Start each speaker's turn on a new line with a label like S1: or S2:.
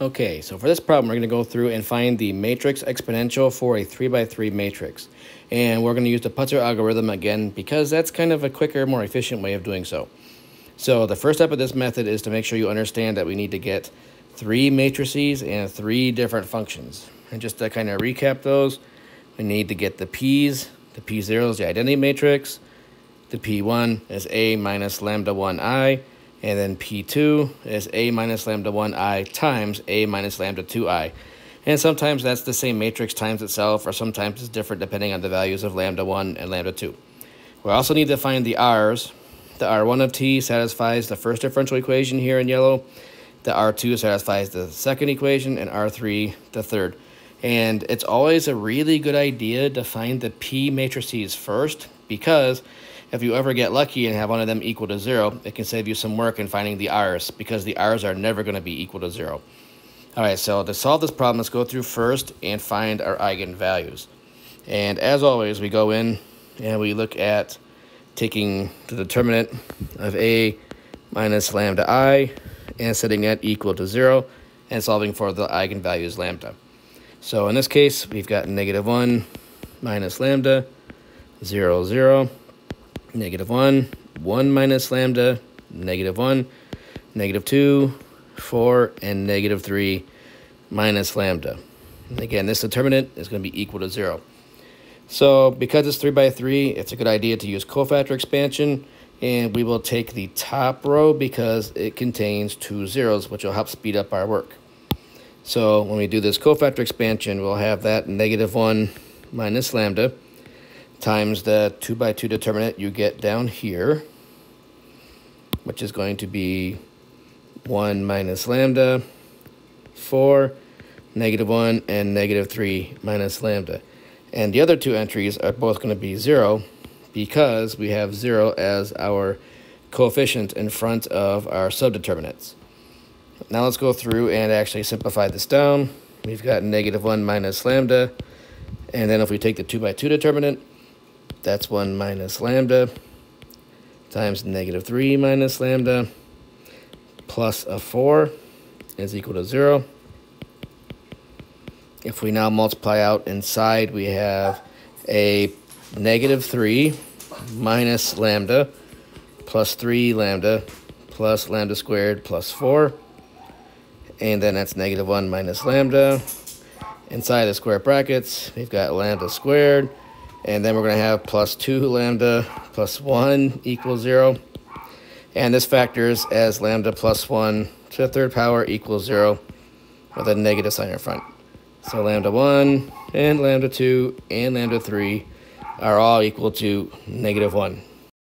S1: Okay, so for this problem, we're going to go through and find the matrix exponential for a 3 by 3 matrix. And we're going to use the Putzer algorithm again because that's kind of a quicker, more efficient way of doing so. So the first step of this method is to make sure you understand that we need to get three matrices and three different functions. And just to kind of recap those, we need to get the p's. The p0 is the identity matrix. The p1 is a minus lambda 1i and then P2 is A minus lambda 1i times A minus lambda 2i. And sometimes that's the same matrix times itself, or sometimes it's different depending on the values of lambda 1 and lambda 2. We also need to find the r's. The r1 of t satisfies the first differential equation here in yellow. The r2 satisfies the second equation, and r3 the third. And it's always a really good idea to find the p matrices first because if you ever get lucky and have one of them equal to zero, it can save you some work in finding the r's because the r's are never going to be equal to zero. All right, so to solve this problem, let's go through first and find our eigenvalues. And as always, we go in and we look at taking the determinant of a minus lambda i and setting that equal to zero and solving for the eigenvalues lambda. So in this case, we've got negative 1 minus lambda, 0, 0 negative 1, 1 minus lambda, negative 1, negative 2, 4, and negative 3 minus lambda. And again, this determinant is going to be equal to 0. So because it's 3 by 3, it's a good idea to use cofactor expansion. And we will take the top row because it contains two zeros, which will help speed up our work. So when we do this cofactor expansion, we'll have that negative 1 minus lambda times the 2 by 2 determinant you get down here, which is going to be 1 minus lambda, 4, negative 1, and negative 3 minus lambda. And the other two entries are both going to be 0 because we have 0 as our coefficient in front of our subdeterminants. Now let's go through and actually simplify this down. We've got negative 1 minus lambda. And then if we take the 2 by 2 determinant, that's 1 minus lambda times negative 3 minus lambda plus a 4 is equal to 0. If we now multiply out inside, we have a negative 3 minus lambda plus 3 lambda plus lambda squared plus 4. And then that's negative 1 minus lambda. Inside the square brackets, we've got lambda squared and then we're going to have plus 2 lambda plus 1 equals 0. And this factors as lambda plus 1 to the third power equals 0 with a negative sign in front. So lambda 1 and lambda 2 and lambda 3 are all equal to negative 1.